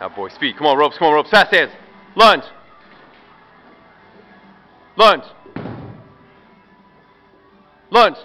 Now, boy, speed. Come on, ropes. Come on, ropes. Fast hands. Lunge. Lunge. Lunge.